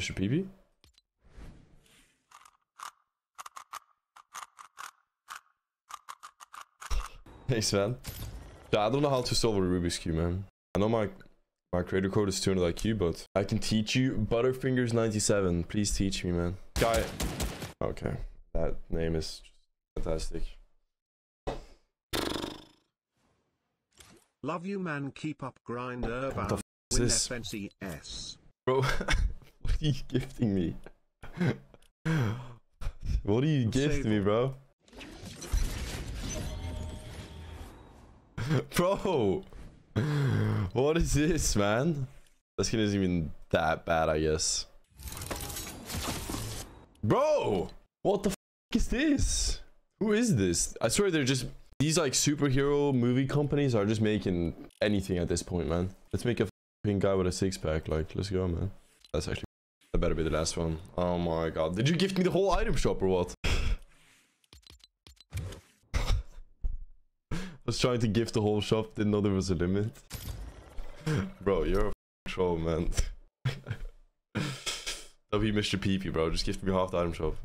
Mr. Peepee? Thanks, man. Yeah, I don't know how to solve a Rubik's Cube, man. I know my my creator code is 200 IQ, but I can teach you. Butterfingers97, please teach me, man. Guy. Okay, that name is fantastic. Love you man keep up grind What the f is this? FNCS. Bro, what are you gifting me? what are you gifting me, bro? Bro! What is this, man? This skin isn't even that bad, I guess. Bro! What the f is this? Who is this? I swear they're just... These like superhero movie companies are just making anything at this point, man. Let's make a guy with a six-pack. Like, let's go, man. That's actually... That better be the last one. Oh my god. Did you gift me the whole item shop or what? I was trying to gift the whole shop, didn't know there was a limit. bro, you're a troll, man. W Mr. Peepee, bro. Just gift me half the item shop.